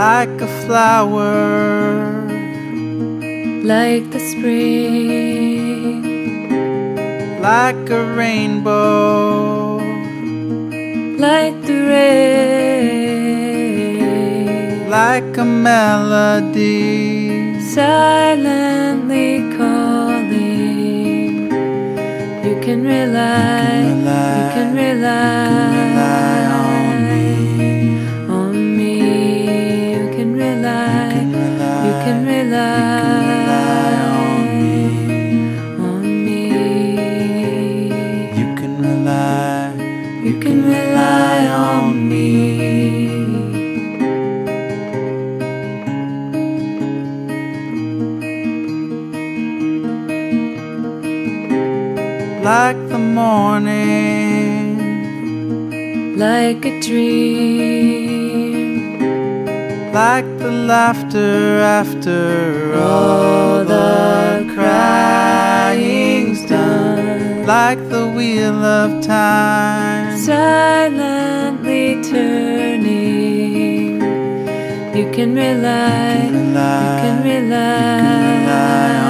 like a flower, like the spring, like a rainbow, like the rain, like a melody, silently calling. You can rely, you can rely, can rely on me. You can rely, You can rely on me. like the morning, Like a dream, like the laughter after all the crying's done. like the wheel of time. Silently turning. You can rely, you can rely You can on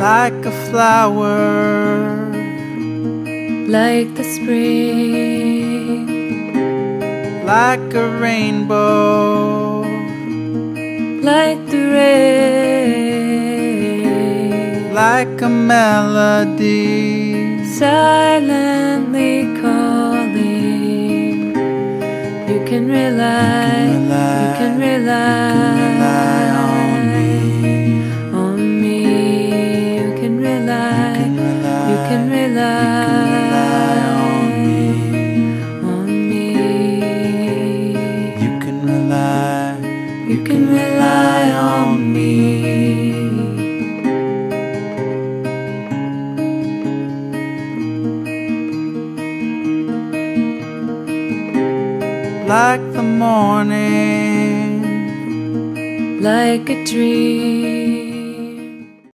like a flower, Like the spring, like a rainbow, like the rain, like a melody, silently calling. You can rely, you can rely like the morning, Like a dream,